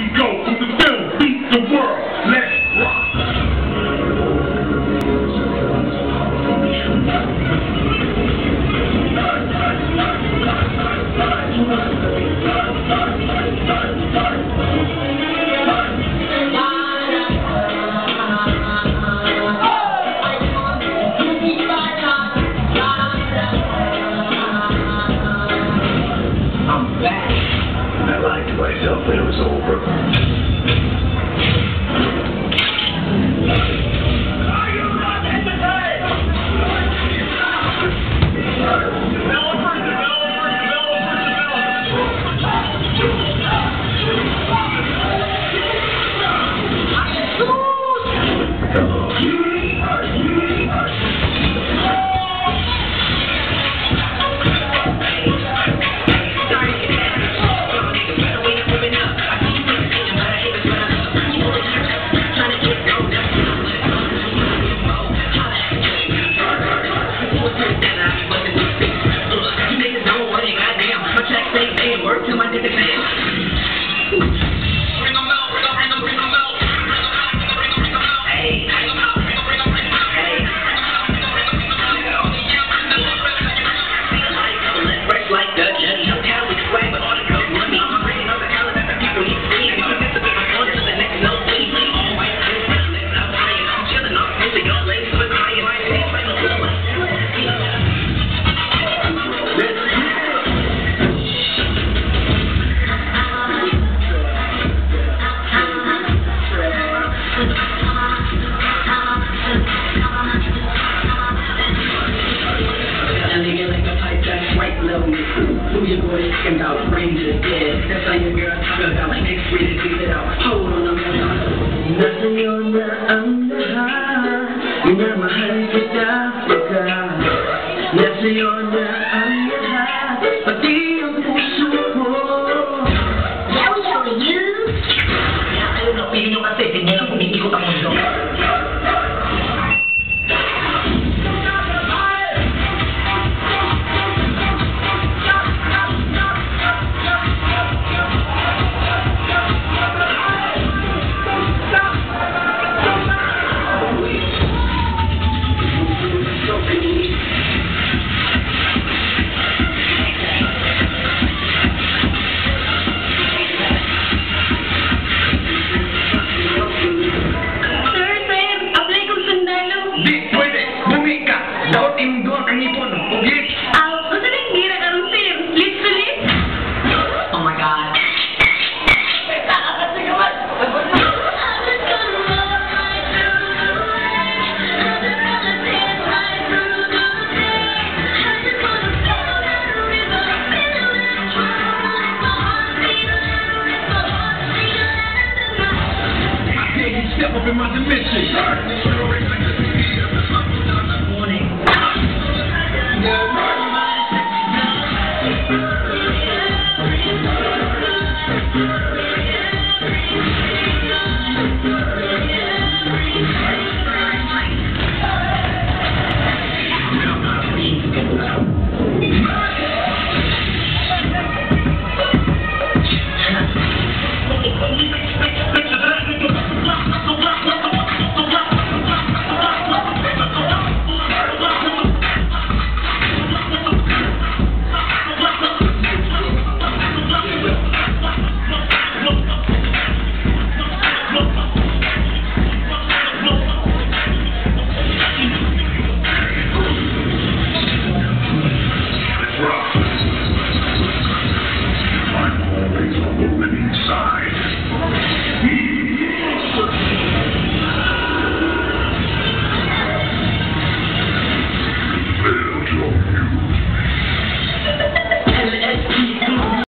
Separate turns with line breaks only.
we go. to the film beat the world. Let's
but it was over.
tell me the truth. Who your boy is skimmed out, brain to dead. That's how your girl talk about like next week to beat it out. Hold on, I'm gonna
Nothing on the under. You're
not my
hundred Africa. Nothing on the